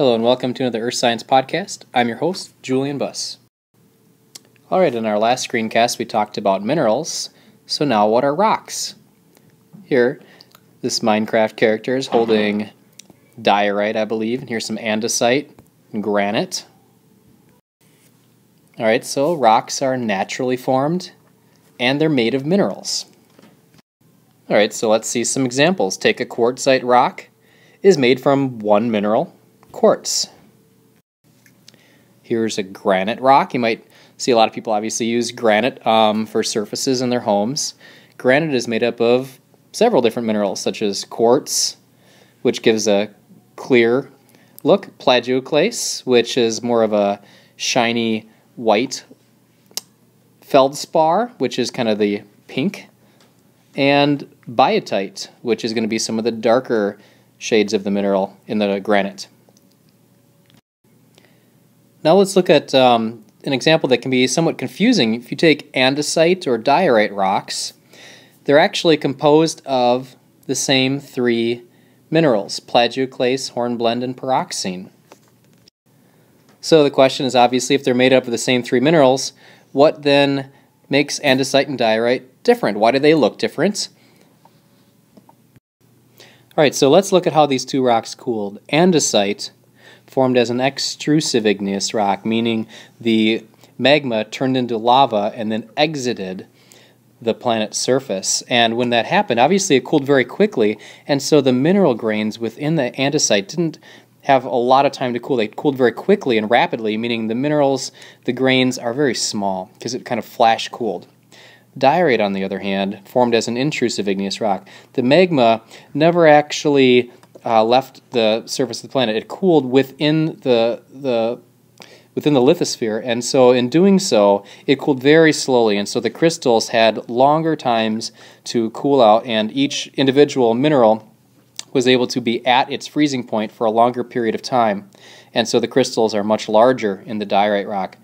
Hello and welcome to another Earth Science Podcast. I'm your host, Julian Buss. Alright, in our last screencast we talked about minerals, so now what are rocks? Here, this Minecraft character is holding diorite, I believe, and here's some andesite and granite. Alright, so rocks are naturally formed and they're made of minerals. Alright, so let's see some examples. Take a quartzite rock, is made from one mineral, quartz. Here's a granite rock. You might see a lot of people obviously use granite um, for surfaces in their homes. Granite is made up of several different minerals, such as quartz, which gives a clear look, plagioclase, which is more of a shiny white, feldspar, which is kind of the pink, and biotite, which is going to be some of the darker shades of the mineral in the granite. Now let's look at um, an example that can be somewhat confusing. If you take andesite or diorite rocks, they're actually composed of the same three minerals, plagioclase, hornblende, and pyroxene. So the question is obviously if they're made up of the same three minerals, what then makes andesite and diorite different? Why do they look different? All right, so let's look at how these two rocks cooled. Andesite formed as an extrusive igneous rock, meaning the magma turned into lava and then exited the planet's surface. And when that happened, obviously it cooled very quickly, and so the mineral grains within the andesite didn't have a lot of time to cool. They cooled very quickly and rapidly, meaning the minerals, the grains are very small because it kind of flash cooled. Diorite, on the other hand, formed as an intrusive igneous rock. The magma never actually uh, left the surface of the planet. It cooled within the the within the lithosphere, and so in doing so, it cooled very slowly, and so the crystals had longer times to cool out, and each individual mineral was able to be at its freezing point for a longer period of time, and so the crystals are much larger in the diorite rock,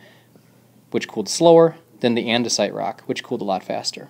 which cooled slower than the andesite rock, which cooled a lot faster.